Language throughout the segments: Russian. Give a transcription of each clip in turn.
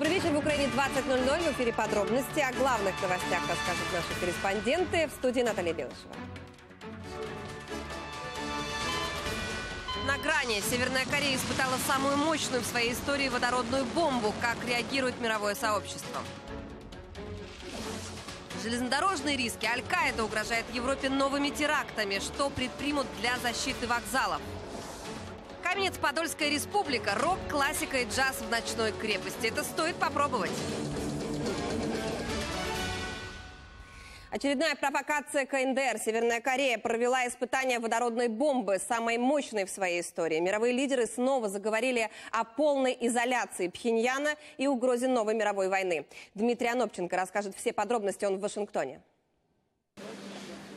Добрый вечер. В Украине 20.00. В эфире подробности. О главных новостях расскажут наши корреспонденты. В студии Наталья Белышева. На грани Северная Корея испытала самую мощную в своей истории водородную бомбу. Как реагирует мировое сообщество? Железнодорожные риски. Аль-Каида угрожает Европе новыми терактами. Что предпримут для защиты вокзалов? Каменец-Подольская республика. Рок, классика и джаз в ночной крепости. Это стоит попробовать. Очередная провокация КНДР. Северная Корея провела испытание водородной бомбы, самой мощной в своей истории. Мировые лидеры снова заговорили о полной изоляции Пхеньяна и угрозе новой мировой войны. Дмитрий Анопченко расскажет все подробности, он в Вашингтоне.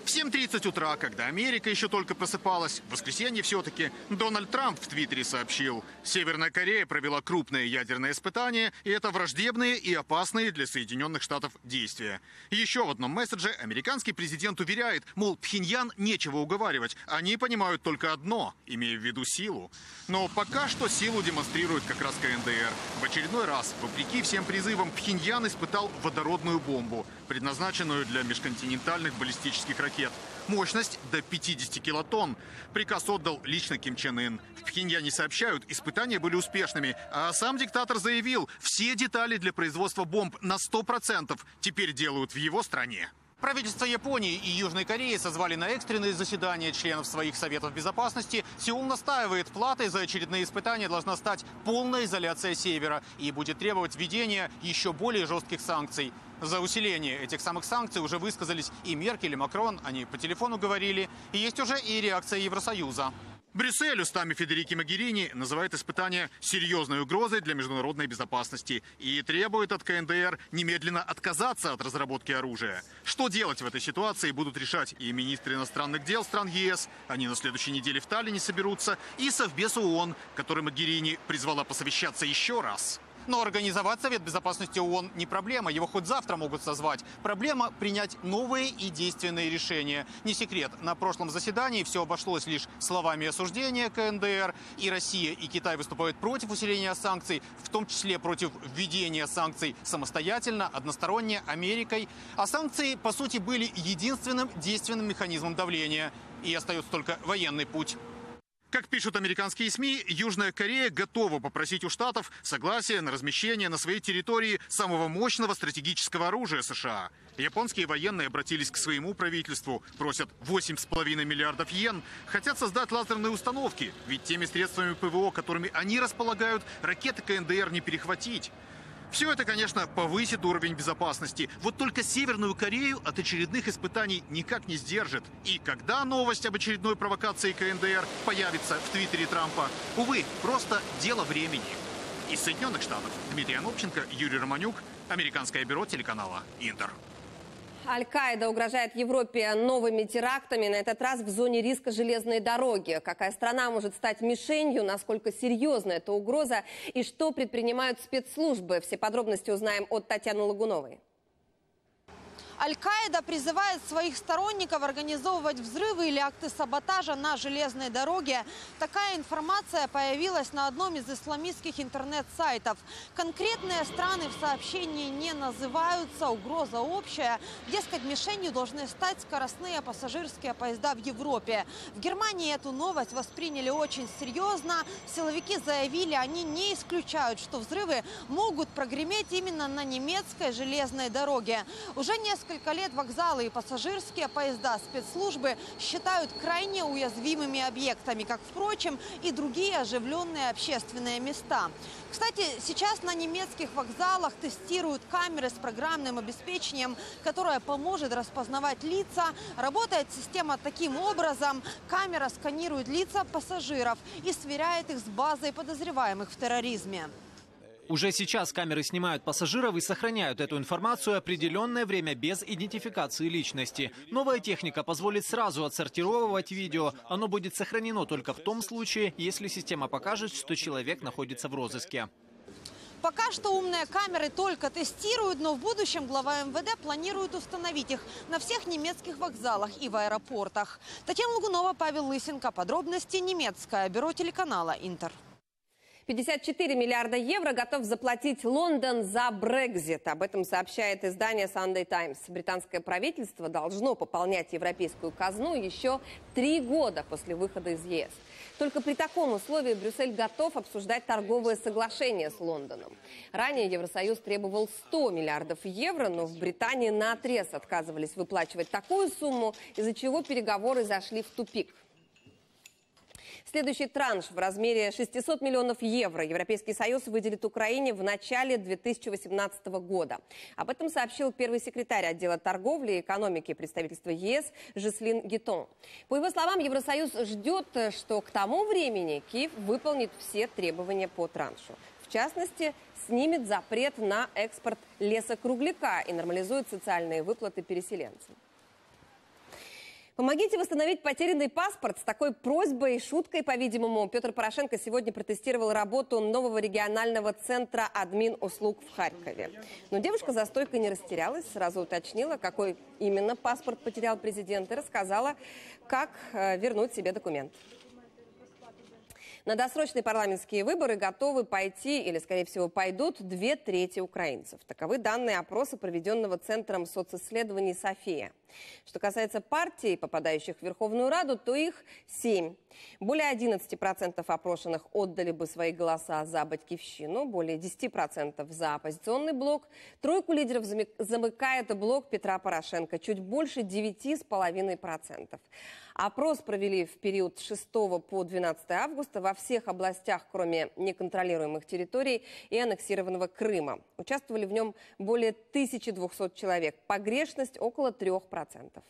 В 7.30 утра, когда Америка еще только просыпалась, в воскресенье все-таки Дональд Трамп в Твиттере сообщил, Северная Корея провела крупное ядерное испытание, и это враждебные и опасные для Соединенных Штатов действия. Еще в одном месседже американский президент уверяет, мол, Пхеньян нечего уговаривать, они понимают только одно, имея в виду силу. Но пока что силу демонстрирует как раз КНДР. В очередной раз, вопреки всем призывам, Пхеньян испытал водородную бомбу, предназначенную для межконтинентальных баллистических ракет ракет. Мощность до 50 килотонн. Приказ отдал лично Ким Чен Ын. В Пхеньяне сообщают, испытания были успешными. А сам диктатор заявил, все детали для производства бомб на 100% теперь делают в его стране. Правительства Японии и Южной Кореи созвали на экстренные заседания членов своих Советов Безопасности. Сеул настаивает, платой за очередные испытания должна стать полная изоляция Севера и будет требовать введения еще более жестких санкций. За усиление этих самых санкций уже высказались и Меркель, и Макрон, они по телефону говорили. И есть уже и реакция Евросоюза. Брюссель устами Федерики Магерини называет испытание серьезной угрозой для международной безопасности и требует от КНДР немедленно отказаться от разработки оружия. Что делать в этой ситуации, будут решать и министры иностранных дел стран ЕС, они на следующей неделе в Таллине соберутся, и Совбез ООН, который Магерини призвала посовещаться еще раз. Но организовать Совет Безопасности ООН не проблема, его хоть завтра могут созвать. Проблема принять новые и действенные решения. Не секрет, на прошлом заседании все обошлось лишь словами осуждения КНДР. И Россия, и Китай выступают против усиления санкций, в том числе против введения санкций самостоятельно, односторонне, Америкой. А санкции, по сути, были единственным действенным механизмом давления. И остается только военный путь. Как пишут американские СМИ, Южная Корея готова попросить у Штатов согласие на размещение на своей территории самого мощного стратегического оружия США. Японские военные обратились к своему правительству, просят 8,5 миллиардов йен, хотят создать лазерные установки, ведь теми средствами ПВО, которыми они располагают, ракеты КНДР не перехватить. Все это, конечно, повысит уровень безопасности. Вот только Северную Корею от очередных испытаний никак не сдержит. И когда новость об очередной провокации КНДР появится в Твиттере Трампа, увы, просто дело времени. Из Соединенных Штатов Дмитрий Анопченко, Юрий Романюк, Американское бюро телеканала Интер. Аль-Каида угрожает Европе новыми терактами, на этот раз в зоне риска железной дороги. Какая страна может стать мишенью, насколько серьезна эта угроза и что предпринимают спецслужбы. Все подробности узнаем от Татьяны Лагуновой. Аль-Каида призывает своих сторонников организовывать взрывы или акты саботажа на железной дороге. Такая информация появилась на одном из исламистских интернет-сайтов. Конкретные страны в сообщении не называются, угроза общая. Дескать, мишенью должны стать скоростные пассажирские поезда в Европе. В Германии эту новость восприняли очень серьезно. Силовики заявили, они не исключают, что взрывы могут прогреметь именно на немецкой железной дороге. Уже несколько несколько лет вокзалы и пассажирские поезда спецслужбы считают крайне уязвимыми объектами, как, впрочем, и другие оживленные общественные места. Кстати, сейчас на немецких вокзалах тестируют камеры с программным обеспечением, которое поможет распознавать лица. Работает система таким образом. Камера сканирует лица пассажиров и сверяет их с базой подозреваемых в терроризме. Уже сейчас камеры снимают пассажиров и сохраняют эту информацию определенное время без идентификации личности. Новая техника позволит сразу отсортировывать видео. Оно будет сохранено только в том случае, если система покажет, что человек находится в розыске. Пока что умные камеры только тестируют, но в будущем глава МВД планирует установить их на всех немецких вокзалах и в аэропортах. Татьяна Лугунова, Павел Лысенко. Подробности немецкое бюро телеканала «Интер». 54 миллиарда евро готов заплатить Лондон за Брекзит. Об этом сообщает издание Sunday Times. Британское правительство должно пополнять европейскую казну еще три года после выхода из ЕС. Только при таком условии Брюссель готов обсуждать торговое соглашение с Лондоном. Ранее Евросоюз требовал 100 миллиардов евро, но в Британии на отрез отказывались выплачивать такую сумму, из-за чего переговоры зашли в тупик. Следующий транш в размере 600 миллионов евро Европейский Союз выделит Украине в начале 2018 года. Об этом сообщил первый секретарь отдела торговли и экономики представительства ЕС Жеслин Гитон. По его словам, Евросоюз ждет, что к тому времени Киев выполнит все требования по траншу. В частности, снимет запрет на экспорт лесокругляка и нормализует социальные выплаты переселенцам. Помогите восстановить потерянный паспорт. С такой просьбой и шуткой, по-видимому, Петр Порошенко сегодня протестировал работу нового регионального центра админ-услуг в Харькове. Но девушка за стойкой не растерялась, сразу уточнила, какой именно паспорт потерял президент и рассказала, как э, вернуть себе документ. На досрочные парламентские выборы готовы пойти, или, скорее всего, пойдут две трети украинцев. Таковы данные опроса, проведенного Центром социсследований «София». Что касается партий, попадающих в Верховную Раду, то их семь. Более 11% опрошенных отдали бы свои голоса за Батькивщину, более 10% за оппозиционный блок. Тройку лидеров замыкает блок Петра Порошенко, чуть больше 9,5%. Опрос провели в период с 6 по 12 августа во всех областях, кроме неконтролируемых территорий и аннексированного Крыма. Участвовали в нем более 1200 человек. Погрешность около 3%.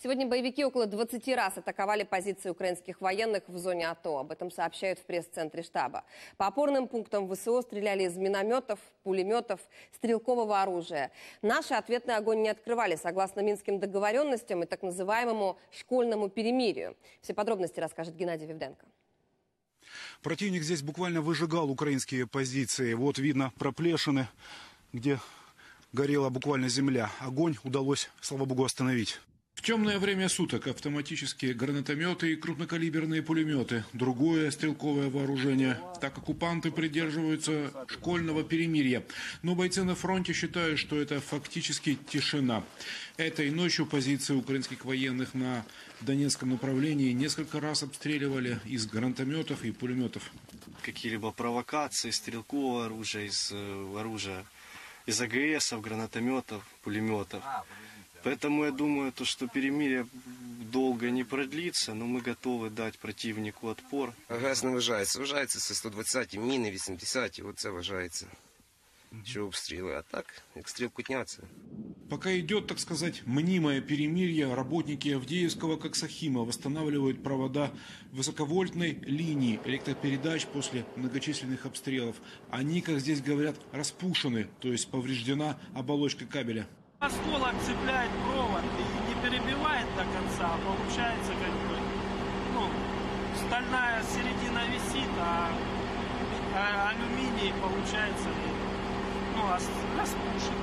Сегодня боевики около 20 раз атаковали позиции украинских военных в зоне АТО. Об этом сообщают в пресс-центре штаба. По опорным пунктам ВСО стреляли из минометов, пулеметов, стрелкового оружия. Наши ответный огонь не открывали, согласно минским договоренностям и так называемому школьному перемирию. Все подробности расскажет Геннадий Вивденко. Противник здесь буквально выжигал украинские позиции. Вот видно проплешины, где горела буквально земля. Огонь удалось, слава богу, остановить. В темное время суток автоматические гранатометы и крупнокалиберные пулеметы, другое стрелковое вооружение. Так оккупанты придерживаются школьного перемирия. Но бойцы на фронте считают, что это фактически тишина. Этой ночью позиции украинских военных на Донецком направлении несколько раз обстреливали из гранатометов и пулеметов. Какие-либо провокации, стрелкового оружия, из э, оружия, из АГСов, гранатометов, пулеметов. Поэтому я думаю, то, что перемирие долго не продлится, но мы готовы дать противнику отпор. Газ не вважається. Вважається це 120 міни, 80 оце вважається. Що обстріли, а так, як стрілкутня це. Пока идет, так сказать, мнимое перемирие, работники Авдеевского Коксахима восстанавливают провода высоковольтной линии электропередач после многочисленных обстрелов. Они, как здесь говорят, распушены, то есть повреждена оболочка кабеля. Осколок цепляет провод и не перебивает до конца, а получается как бы, ну, стальная середина висит, а, а алюминий получается, ну, распушен.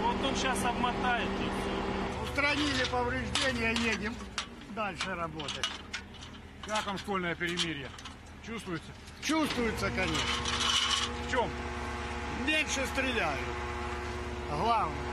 Вот он сейчас обмотает и все. Устранили повреждения, едем дальше работать. Как вам школьное перемирие? Чувствуется? Чувствуется, конечно. В чем? Меньше стреляют. Главное.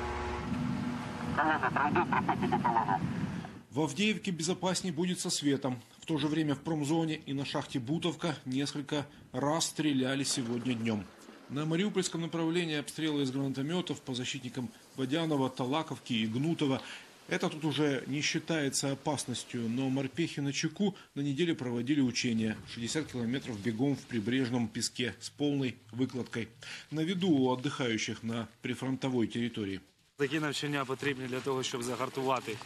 В Авдеевке безопаснее будет со светом. В то же время в промзоне и на шахте Бутовка несколько раз стреляли сегодня днем. На Мариупольском направлении обстрелы из гранатометов по защитникам Водянова, Талаковки и Гнутова. Это тут уже не считается опасностью, но морпехи на Чеку на неделе проводили учения. 60 километров бегом в прибрежном песке с полной выкладкой. На виду у отдыхающих на прифронтовой территории. Такі навчання потрібні для того, щоб загартувати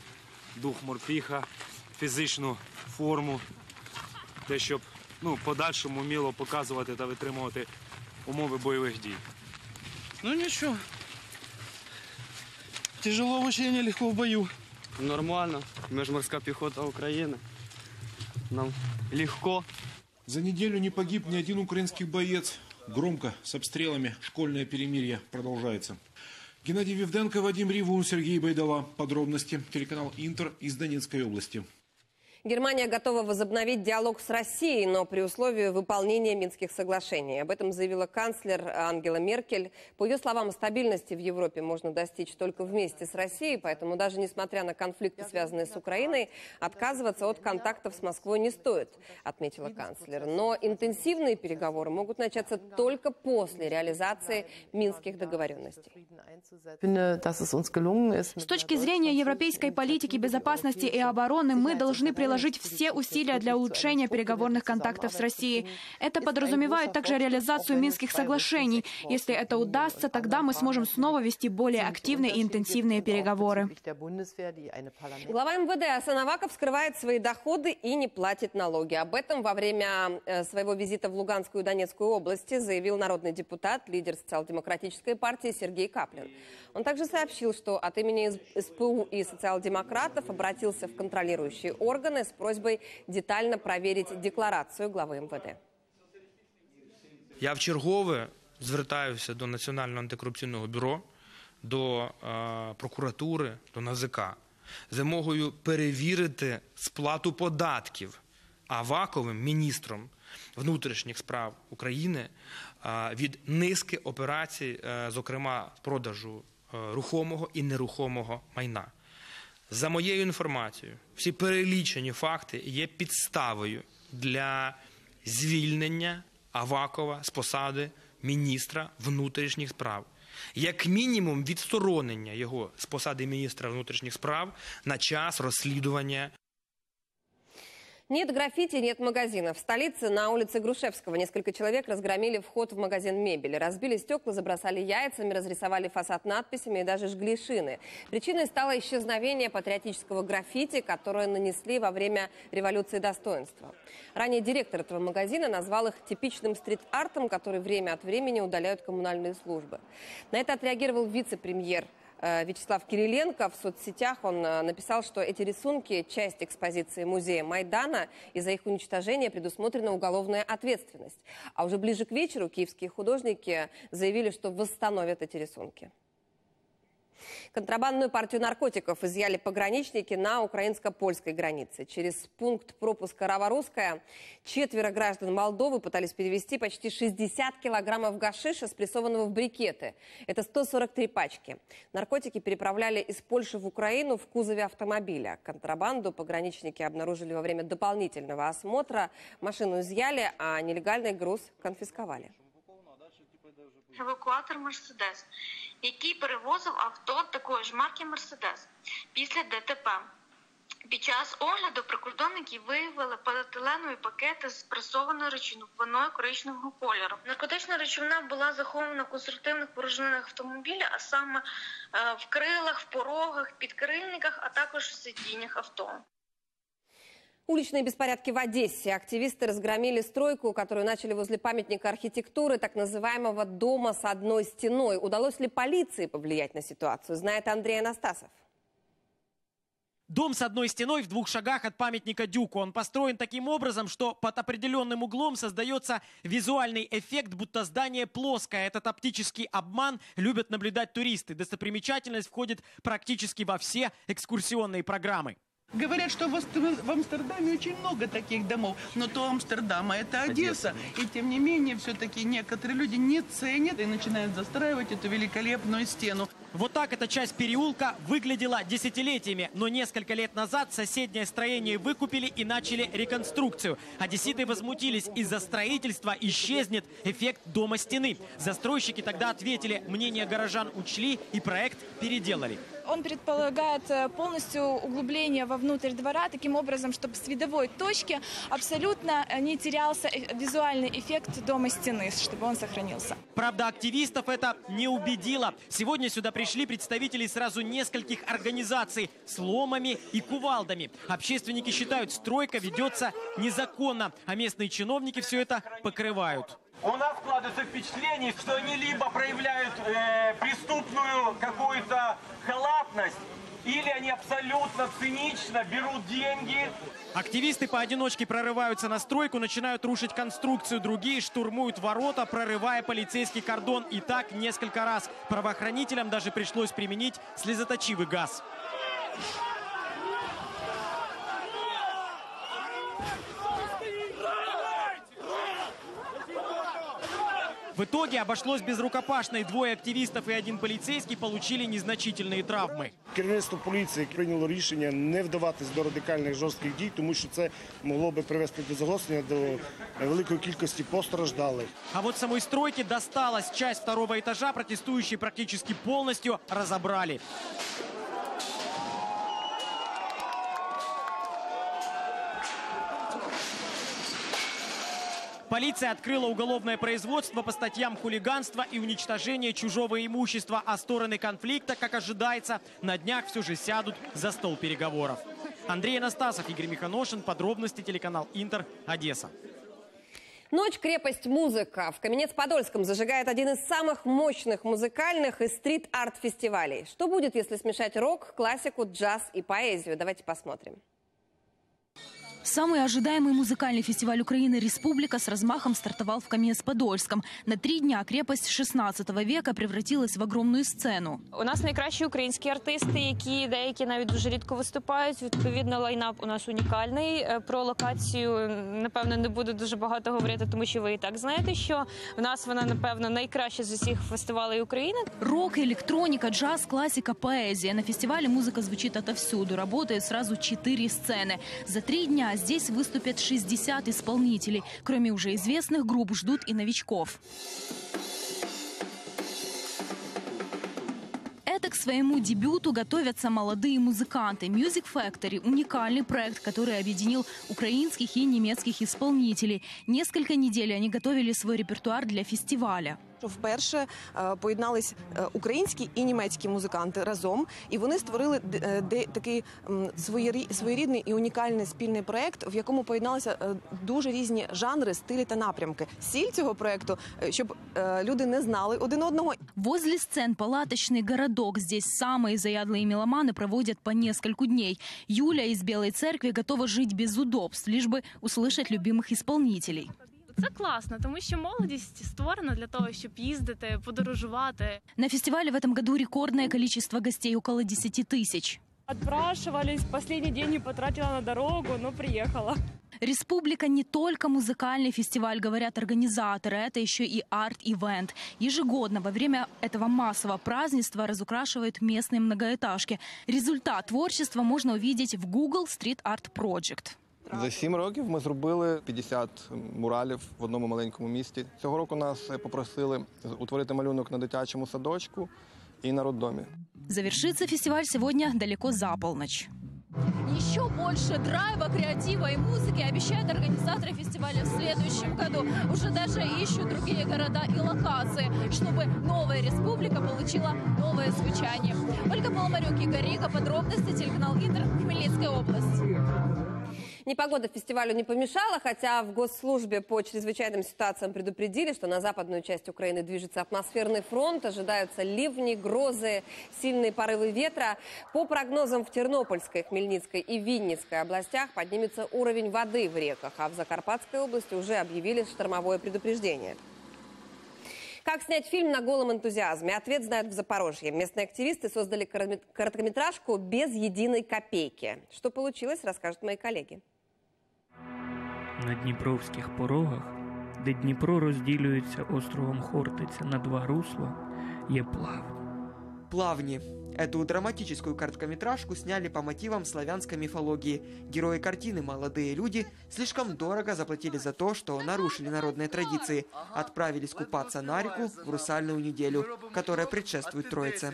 дух морпіха, фізичну форму, те, щоб ну, подальшому вміло показувати та витримувати умови бойових дій. Ну нічого. Тяжело в учении, легко в бою. Нормально. Мы же морская пехота Украины. Нам легко. За неделю не погиб ни один украинский боец. Громко, с обстрелами, школьное перемирие продолжается. Геннадий Вивденко, Вадим Ривун, Сергей Байдала. Подробности. Телеканал Интер из Донецкой области. Германия готова возобновить диалог с Россией, но при условии выполнения Минских соглашений. Об этом заявила канцлер Ангела Меркель. По ее словам, стабильности в Европе можно достичь только вместе с Россией, поэтому даже несмотря на конфликты, связанные с Украиной, отказываться от контактов с Москвой не стоит, отметила канцлер. Но интенсивные переговоры могут начаться только после реализации Минских договоренностей. С точки зрения европейской политики безопасности и обороны мы должны приложить приложить все усилия для улучшения переговорных контактов с Россией. Это подразумевает также реализацию Минских соглашений. Если это удастся, тогда мы сможем снова вести более активные и интенсивные переговоры. Глава МВД Асан Аваков скрывает свои доходы и не платит налоги. Об этом во время э, своего визита в Луганскую и Донецкую области заявил народный депутат, лидер социал-демократической партии Сергей Каплин. Он также сообщил, что от имени СПУ и социал-демократов обратился в контролирующие органы с просьбой детально проверить декларацию главы МВД. Я в чергове звертаюся до Національного антикорупційного бюро, до е, прокуратури, до НАЗК з вимогою перевірити сплату податків Аваковим міністром внутрішніх справ України е, від низки операцій, е, зокрема продажу Е, рухомого і нерухомого майна. За моєю інформацією, всі перелічені факти є підставою для звільнення Авакова з посади міністра внутрішніх справ. Як мінімум, відсторонення його з посади міністра внутрішніх справ на час розслідування Нет граффити, нет магазинов. В столице на улице Грушевского несколько человек разгромили вход в магазин мебели. Разбили стекла, забросали яйцами, разрисовали фасад надписями и даже жгли шины. Причиной стало исчезновение патриотического граффити, которое нанесли во время революции достоинства. Ранее директор этого магазина назвал их типичным стрит-артом, который время от времени удаляют коммунальные службы. На это отреагировал вице-премьер Вячеслав Кириленко в соцсетях он э, написал, что эти рисунки – часть экспозиции музея Майдана, и за их уничтожение предусмотрена уголовная ответственность. А уже ближе к вечеру киевские художники заявили, что восстановят эти рисунки. Контрабандную партию наркотиков изъяли пограничники на украинско-польской границе. Через пункт пропуска Рава-Русская четверо граждан Молдовы пытались перевести почти 60 килограммов гашиша, спрессованного в брикеты. Это 143 пачки. Наркотики переправляли из Польши в Украину в кузове автомобиля. Контрабанду пограничники обнаружили во время дополнительного осмотра. Машину изъяли, а нелегальный груз конфисковали. Эвакуатор «Мерседес» який перевозив авто такої ж марки Мерседес після ДТП. Під час огляду прикордонники виявили поліетиленові пакети з пресованою речовиною коричневого кольору. Наркотична речовина була захована в конструктивних порожнинах автомобіля, а саме в крилах, в порогах, підкрильниках, а також в сидіннях авто. Уличные беспорядки в Одессе. Активисты разгромили стройку, которую начали возле памятника архитектуры, так называемого дома с одной стеной. Удалось ли полиции повлиять на ситуацию, знает Андрей Анастасов. Дом с одной стеной в двух шагах от памятника Дюку. Он построен таким образом, что под определенным углом создается визуальный эффект, будто здание плоское. Этот оптический обман любят наблюдать туристы. Достопримечательность входит практически во все экскурсионные программы. Говорят, что в Амстердаме очень много таких домов, но то Амстердама это Одесса. И тем не менее, все-таки некоторые люди не ценят и начинают застраивать эту великолепную стену. Вот так эта часть переулка выглядела десятилетиями. Но несколько лет назад соседнее строение выкупили и начали реконструкцию. Одесситы возмутились. Из-за строительства исчезнет эффект дома стены. Застройщики тогда ответили, мнение горожан учли и проект переделали. Он предполагает э, полностью углубление вовнутрь двора, таким образом, чтобы с видовой точки абсолютно э, не терялся э, визуальный эффект дома стены, чтобы он сохранился. Правда, активистов это не убедило. Сегодня сюда пришли представители сразу нескольких организаций с ломами и кувалдами. Общественники считают, стройка ведется незаконно, а местные чиновники все это покрывают. У нас складывается впечатление, что они либо проявляют э, преступную какую-то халатность, или они абсолютно цинично берут деньги. Активисты поодиночке прорываются на стройку, начинают рушить конструкцию. Другие штурмуют ворота, прорывая полицейский кордон. И так несколько раз. Правоохранителям даже пришлось применить слезоточивый газ. В итоге обошлось без рукопашной. Двое активистов и один полицейский получили незначительные травмы. Керівництво поліції прийняло рішення не вдаватись до радикальних жорстких дій, тому що це могло би привести до загострення до великої кількості постраждалих. А вот самой стройке досталось. Часть второго этажа протестующие практически полностью разобрали. Полиция открыла уголовное производство по статьям хулиганства и уничтожения чужого имущества, а стороны конфликта, как ожидается, на днях все же сядут за стол переговоров. Андрей Анастасов, Игорь Миханошин, подробности телеканал Интер, Одесса. Ночь, крепость, музыка. В Каменец-Подольском зажигает один из самых мощных музыкальных и стрит-арт-фестивалей. Что будет, если смешать рок, классику, джаз и поэзию? Давайте посмотрим. Самый ожидаемый музыкальный фестиваль Украины «Республика» с размахом стартовал в Кам'янець-Подольськом. На три дня крепость 16 века превратилась в огромную сцену. У нас найкращі українські артисти, які деякі навіть дуже рідко виступають. Відповідно, лайнап у нас унікальний. Е, Про локацію напевно не буду дуже багато говорити, тому що ви і так знаєте, що в нас вона напевно найкраща з усіх фестивалей України. Рок, электроника, джаз, классика, поэзия. На фестивале музыка звучит отовсюду. Работает сразу четыре сцены. За три дня здесь выступят 60 исполнителей. Кроме уже известных групп, ждут и новичков. Это к своему дебюту готовятся молодые музыканты. Music Factory – уникальный проект, который объединил украинских и немецких исполнителей. Несколько недель они готовили свой репертуар для фестиваля. Вперше е, поєднались е, українські і німецькі музиканти разом, і вони створили д- е, де- такий м, своєрі- своєрідний і унікальний спільний проект, в якому поєдналися е, дуже різні жанри, стилі та напрямки. Сіль цього проекту, е, щоб е, люди не знали один одного. Возле сцен палаточный городок. Здесь самые заядлые меломаны проводят по нескольку дней. Юля из Белой Церкви готова жить без удобств, лишь бы услышать любимых исполнителей. Це класно, тому що молодість створена для того, щоб їздити, подорожувати. На фестивале в этом году рекордное количество гостей, около 10 тысяч. Отпрашивались, последний день не потратила на дорогу, но приехала. Республика не только музыкальный фестиваль, говорят организаторы, это еще и арт-event. Ежегодно во время этого массового празднества разукрашивают местные многоэтажки. Результат творчества можно увидеть в Google Street Art Project. За сім років ми зробили 50 муралів в одному маленькому місті. Цього року нас е, попросили утворити малюнок на дитячому садочку і на роддомі. Завершится фестиваль сегодня далеко за полночь. Еще больше драйва, креатива и музыки обещают организаторы фестиваля в следующем году. Уже даже ищут другие города и локации, чтобы новая республика получила новое звучание. Ольга Поломарюк, Игорь Рига, подробности, телеканал Интер, Хмельницкая область. Непогода фестивалю не помешала, хотя в госслужбе по чрезвычайным ситуациям предупредили, что на западную часть Украины движется атмосферный фронт, ожидаются ливни, грозы, сильные порывы ветра. По прогнозам в Тернопольской, Хмельницкой и Винницкой областях поднимется уровень воды в реках, а в Закарпатской области уже объявили штормовое предупреждение. Как снять фильм на голом энтузиазме? Ответ знают в Запорожье. Местные активисты создали короткометражку без единой копейки. Что получилось, расскажут мои коллеги На дніпровських порогах, де Дніпро розділюється островом Хортиця на два русла, є плавні. Плавни. Эту драматическую короткометражку сняли по мотивам славянской мифологии. Герои картины, молодые люди, слишком дорого заплатили за то, что нарушили народные традиции. Отправились купаться на реку в русальную неделю, которая предшествует Троице.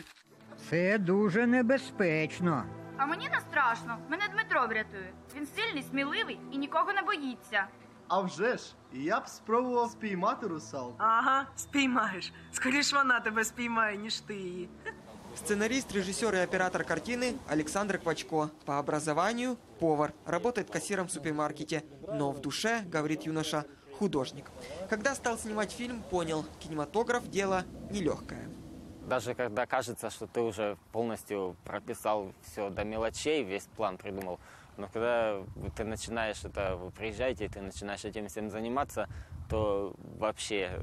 Це дуже небезпечно. А мені не страшно. Мене Дмитро врятує. Він сильний, сміливий і нікого не боїться. А вже ж, я б спробував спіймати русалку. Ага, спіймаєш. Скоріш вона тебе спіймає, ніж ти її. Сценарист, режиссер и оператор картины Александр Квачко. По образованию – повар, работает кассиром в супермаркете. Но в душе, говорит юноша, художник. Когда стал снимать фильм, понял – кинематограф – дело нелегкое. Даже когда кажется, что ты уже полностью прописал все до мелочей, весь план придумал, но когда ты начинаешь это, вы приезжаете, и ты начинаешь этим всем заниматься, то вообще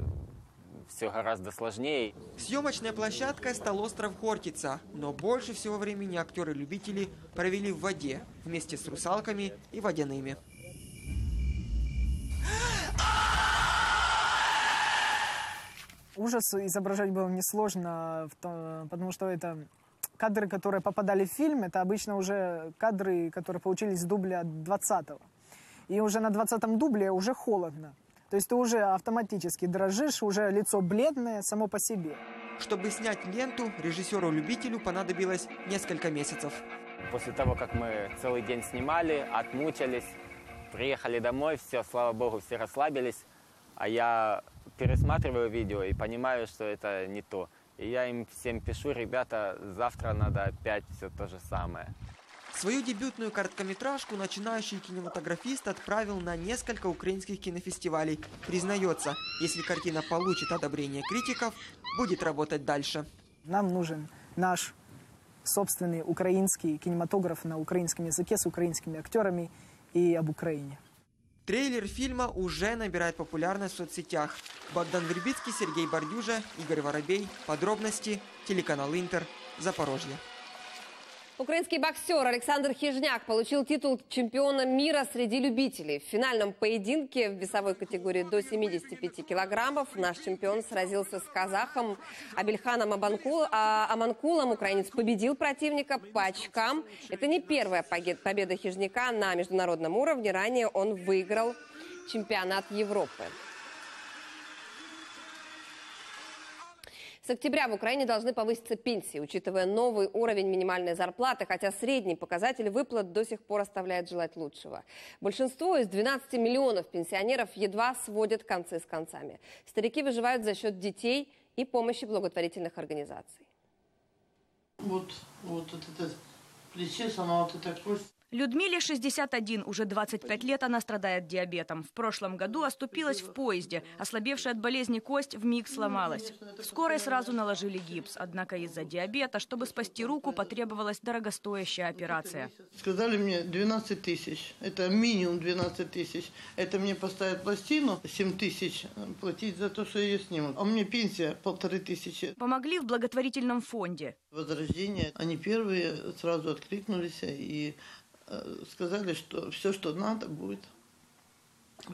все гораздо сложнее. Съемочная площадка стал остров Хортица, но больше всего времени актеры-любители провели в воде вместе с русалками и водяными. Ужас изображать было несложно, потому что это кадры, которые попадали в фильм, это обычно уже кадры, которые получились с дубля 20-го. И уже на 20-м дубле уже холодно. То есть ты уже автоматически дрожишь, уже лицо бледное само по себе. Чтобы снять ленту, режиссеру-любителю понадобилось несколько месяцев. После того, как мы целый день снимали, отмучались, приехали домой, все, слава богу, все расслабились, а я пересматриваю видео и понимаю, что это не то. И я им всем пишу, ребята, завтра надо опять все то же самое. Свою дебютную короткометражку начинающий кинематографист отправил на несколько украинских кинофестивалей. Признается, если картина получит одобрение критиков, будет работать дальше. Нам нужен наш собственный украинский кинематограф на украинском языке с украинскими актерами и об Украине. Трейлер фильма уже набирает популярность в соцсетях. Богдан Вербицкий, Сергей Бордюжа, Игорь Воробей. Подробности. Телеканал Интер. Запорожье. Украинский боксер Александр Хижняк получил титул чемпиона мира среди любителей. В финальном поединке в весовой категории до 75 килограммов наш чемпион сразился с казахом Абельханом Абанкул- а Аманкулом. Украинец победил противника по очкам. Это не первая победа Хижняка на международном уровне. Ранее он выиграл чемпионат Европы. С октября в Украине должны повыситься пенсии, учитывая новый уровень минимальной зарплаты, хотя средний показатель выплат до сих пор оставляет желать лучшего. Большинство из 12 миллионов пенсионеров едва сводят концы с концами. Старики выживают за счет детей и помощи благотворительных организаций. Вот, вот, вот это плече, сама вот эта кость. Людмиле 61, уже 25 лет она страдает диабетом. В прошлом году оступилась в поезде. Ослабевшая от болезни кость вмиг сломалась. В скорой сразу наложили гипс. Однако из-за диабета, чтобы спасти руку, потребовалась дорогостоящая операция. Сказали мне 12 тысяч. Это минимум 12 тысяч. Это мне поставят пластину, 7 тысяч э, платить за то, что ее снимут. А у меня пенсия полторы тысячи. Помогли в благотворительном фонде. Возрождение. Они первые сразу откликнулись и э, сказали, что все, что надо, будет.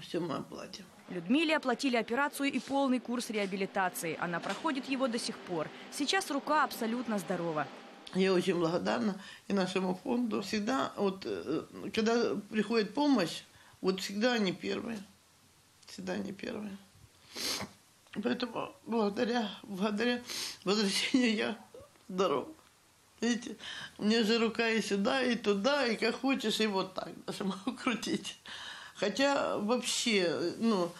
Все мы оплатим. Людмиле оплатили операцию и полный курс реабилитации. Она проходит его до сих пор. Сейчас рука абсолютно здорова. Я очень благодарна и нашему фонду. Всегда, вот, э, когда приходит помощь, вот всегда они первые. Всегда они первые. Поэтому благодаря, благодаря возвращению я здоров. Видите, меня же рука и сюда, и туда, и как хочешь, и вот так даже могу крутить. Хотя вообще, ну,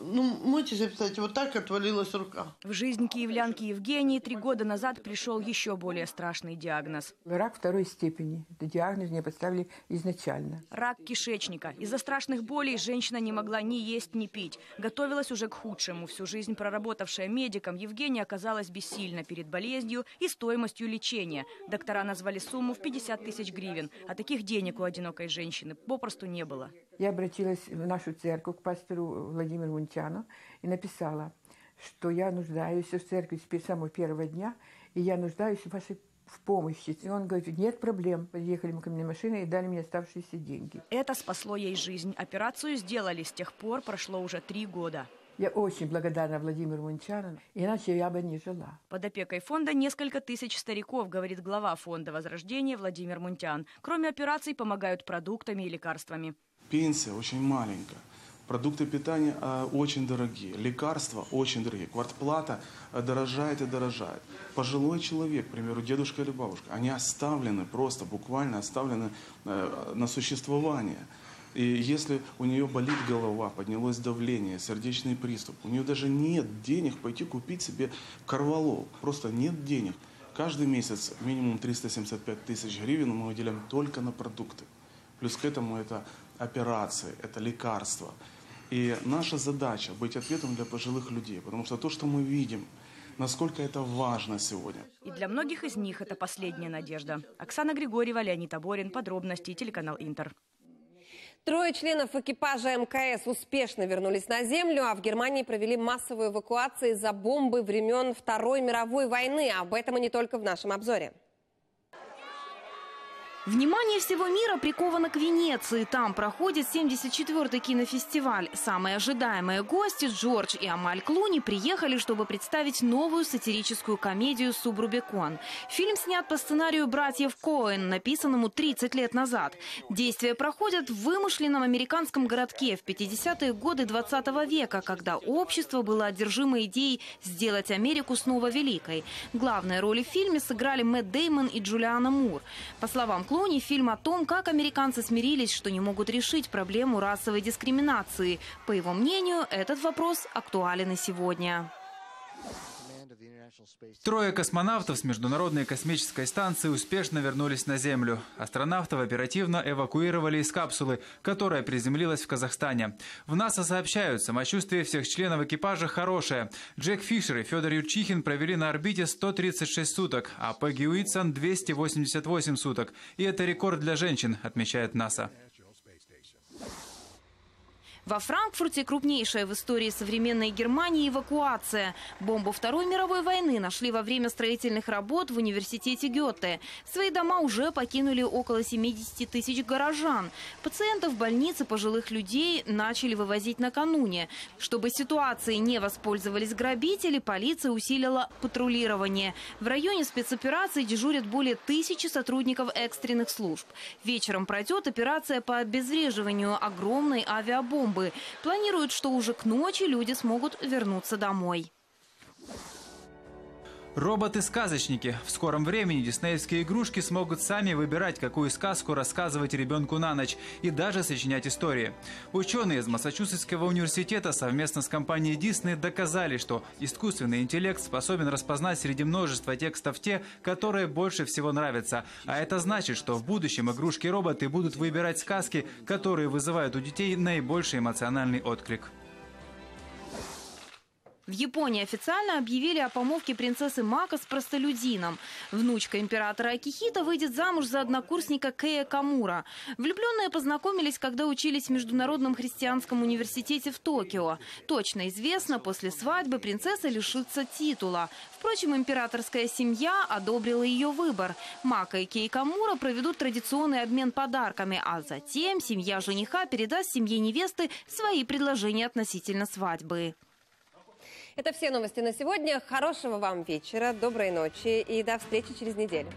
ну, можете себе представить, вот так отвалилась рука. В жизнь киевлянки Евгении три года назад пришел еще более страшный диагноз. Рак второй степени. Это диагноз мне поставили изначально. Рак кишечника. Из-за страшных болей женщина не могла ни есть, ни пить. Готовилась уже к худшему. Всю жизнь проработавшая медиком, Евгения оказалась бессильна перед болезнью и стоимостью лечения. Доктора назвали сумму в 50 тысяч гривен. А таких денег у одинокой женщины попросту не было. Я обратилась в нашу церковь к пастору Владимиру Мунтяну и написала, что я нуждаюсь в церкви с самого первого дня, и я нуждаюсь в вашей в помощи. И он говорит, нет проблем. Приехали мы ко мне машиной и дали мне оставшиеся деньги. Это спасло ей жизнь. Операцию сделали. С тех пор прошло уже три года. Я очень благодарна Владимиру Мунчану, иначе я бы не жила. Под опекой фонда несколько тысяч стариков, говорит глава фонда Возрождения Владимир Мунтян. Кроме операций помогают продуктами и лекарствами. Пенсия очень маленькая. Продукты питания э, очень дорогие, лекарства очень дорогие, квартплата э, дорожает и дорожает. Пожилой человек, к примеру, дедушка или бабушка, они оставлены просто, буквально оставлены э, на существование. И если у нее болит голова, поднялось давление, сердечный приступ, у нее даже нет денег пойти купить себе корвалол, просто нет денег. Каждый месяц минимум 375 тысяч гривен мы выделяем только на продукты. Плюс к этому это операции, это лекарства. И наша задача быть ответом для пожилых людей, потому что то, что мы видим, насколько это важно сегодня. И для многих из них это последняя надежда. Оксана Григорьева, Леонид Аборин. Подробности. Телеканал Интер. Трое членов экипажа МКС успешно вернулись на Землю, а в Германии провели массовую эвакуацию из-за бомбы времен Второй мировой войны. Об этом и не только в нашем обзоре. Внимание всего мира приковано к Венеции. Там проходит 74-й кинофестиваль. Самые ожидаемые гости Джордж и Амаль Клуни приехали, чтобы представить новую сатирическую комедию «Субрубикон». Фильм снят по сценарию братьев Коэн, написанному 30 лет назад. Действия проходят в вымышленном американском городке в 50-е годы 20 века, когда общество было одержимо идеей сделать Америку снова великой. Главные роли в фильме сыграли Мэтт Деймон и Джулиана Мур. По словам Клуни, Клуни фильм о том, как американцы смирились, что не могут решить проблему расовой дискриминации. По его мнению, этот вопрос актуален и сегодня. Трое космонавтов с Международной космической станции успешно вернулись на Землю. Астронавтов оперативно эвакуировали из капсулы, которая приземлилась в Казахстане. В НАСА сообщают, самочувствие всех членов экипажа хорошее. Джек Фишер и Федор Юрчихин провели на орбите 136 суток, а Пегги Уитсон 288 суток. И это рекорд для женщин, отмечает НАСА. Во Франкфурте крупнейшая в истории современной Германии эвакуация. Бомбу Второй мировой войны нашли во время строительных работ в университете Гёте. Свои дома уже покинули около 70 тысяч горожан. Пациентов больницы пожилых людей начали вывозить накануне. Чтобы ситуацией не воспользовались грабители, полиция усилила патрулирование. В районе спецоперации дежурят более тысячи сотрудников экстренных служб. Вечером пройдет операция по обезвреживанию огромной авиабомбы бомбы. Планируют, что уже к ночи люди смогут вернуться домой. Роботы-сказочники. В скором времени диснеевские игрушки смогут сами выбирать, какую сказку рассказывать ребенку на ночь и даже сочинять истории. Ученые из Массачусетского университета совместно с компанией Disney доказали, что искусственный интеллект способен распознать среди множества текстов те, которые больше всего нравятся. А это значит, что в будущем игрушки-роботы будут выбирать сказки, которые вызывают у детей наибольший эмоциональный отклик. В Японии официально объявили о помолвке принцессы Мака с простолюдином. Внучка императора Акихита выйдет замуж за однокурсника Кея Камура. Влюбленные познакомились, когда учились в Международном христианском университете в Токио. Точно известно, после свадьбы принцесса лишится титула. Впрочем, императорская семья одобрила ее выбор. Мака и Кей Камура проведут традиционный обмен подарками, а затем семья жениха передаст семье невесты свои предложения относительно свадьбы. Это все новости на сегодня. Хорошего вам вечера, доброй ночи и до встречи через неделю.